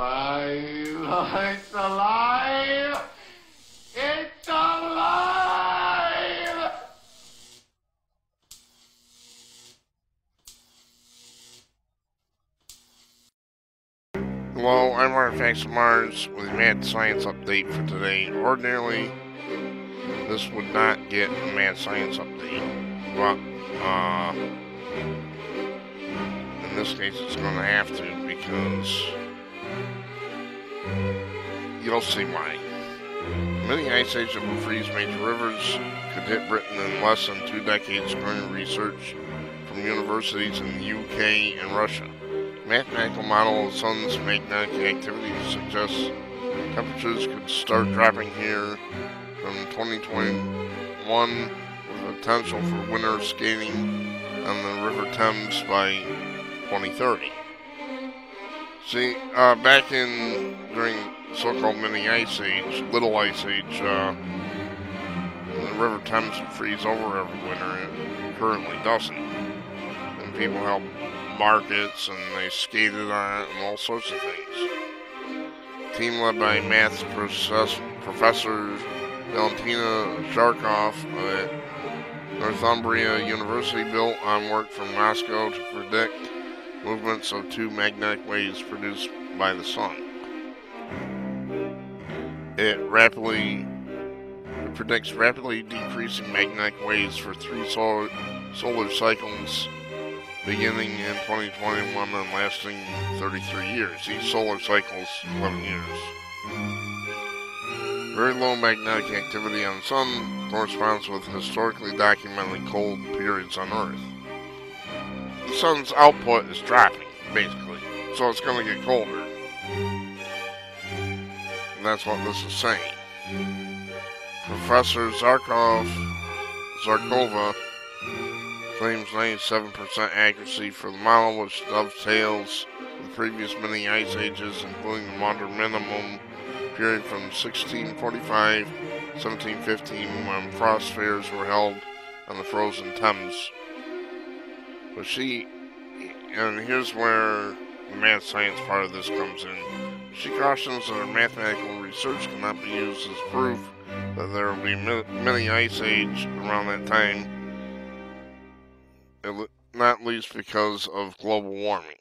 alive. It's alive. It's alive. Hello, I'm Artifacts Mars with a Mad Science update for today. Ordinarily, this would not get a Mad Science update, but uh, in this case, it's going to have to because you'll see why. Many ice age that will freeze major rivers could hit Britain in less than two decades according to research from universities in the UK and Russia mathematical model of sun's magnetic activity suggests temperatures could start dropping here from 2021 with potential for winter skating on the River Thames by 2030. See, uh, back in during so-called mini ice age, little ice age, uh, the River Thames would freeze over every winter, and it currently doesn't. And people help markets and they skated on it and all sorts of things. Team led by math professor Valentina Sharkov at Northumbria University built on work from Moscow to predict movements of two magnetic waves produced by the sun. It rapidly it predicts rapidly decreasing magnetic waves for three solar, solar cycles beginning in 2021 and lasting 33 years. Each solar cycle is 11 years. Very low magnetic activity on the Sun corresponds with historically documented cold periods on Earth. The Sun's output is dropping, basically, so it's going to get colder. And that's what this is saying. Professor Zharkov, Zharkova claims 97% accuracy for the model, which dovetails with previous many ice ages, including the Maunder minimum period from 1645 1715 when frost fairs were held on the frozen Thames. But she, and here's where the math science part of this comes in. She cautions that her mathematical research cannot be used as proof that there will be many ice age around that time not least because of global warming.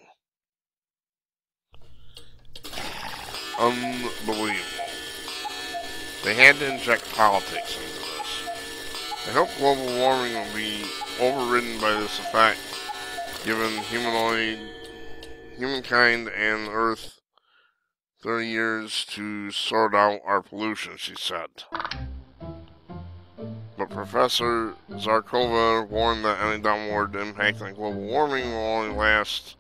Unbelievable. They had to inject politics into this. I hope global warming will be overridden by this effect, given humanoid, humankind and Earth 30 years to sort out our pollution, she said but Professor Zharkova warned that any downward impact on global warming will only last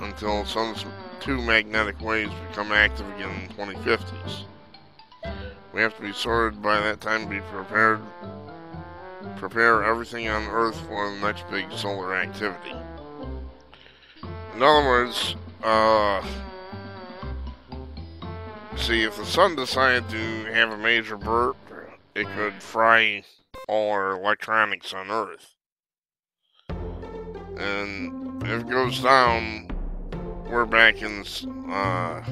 until sun's two magnetic waves become active again in the 2050s. We have to be sorted by that time to be prepared, prepare everything on Earth for the next big solar activity. In other words, uh, see, if the sun decided to have a major burp it could fry all our electronics on Earth. And if it goes down, we're back in uh,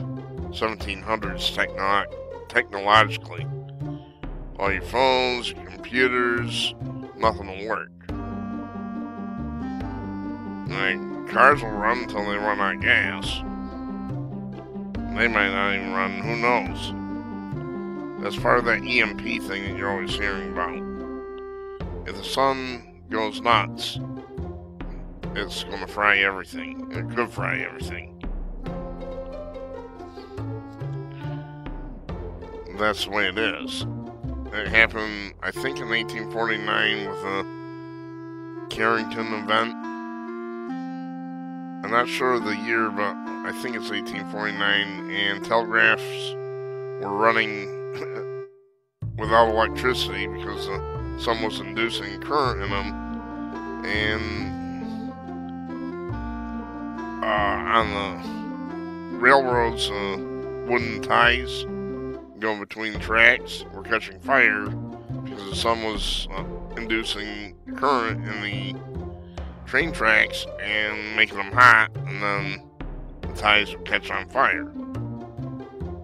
1700s techno technologically. All your phones, your computers, nothing will work. Like, cars will run until they run out of gas. They might not even run, who knows? That's part of that EMP thing that you're always hearing about. If the sun goes nuts, it's to fry everything. It could fry everything. That's the way it is. It happened, I think, in 1849 with the Carrington event. Not sure of the year, but I think it's 1849, and telegraphs were running without electricity because the sun was inducing current in them. And uh, on the railroads, uh, wooden ties going between tracks were catching fire because the sun was uh, inducing current in the train tracks and making them hot, and then the ties would catch on fire.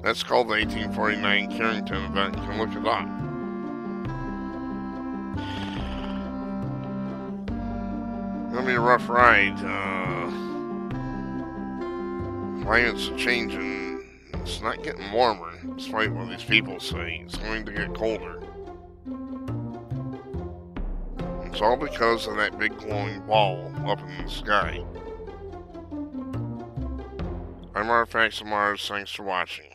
That's called the 1849 Carrington event. You can look it up. Gonna be a rough ride. Uh, climate's changing. It's not getting warmer, despite what these people say. It's going to get colder. It's all because of that big glowing ball up in the sky. I'm Artifacts of Mars. Thanks for watching.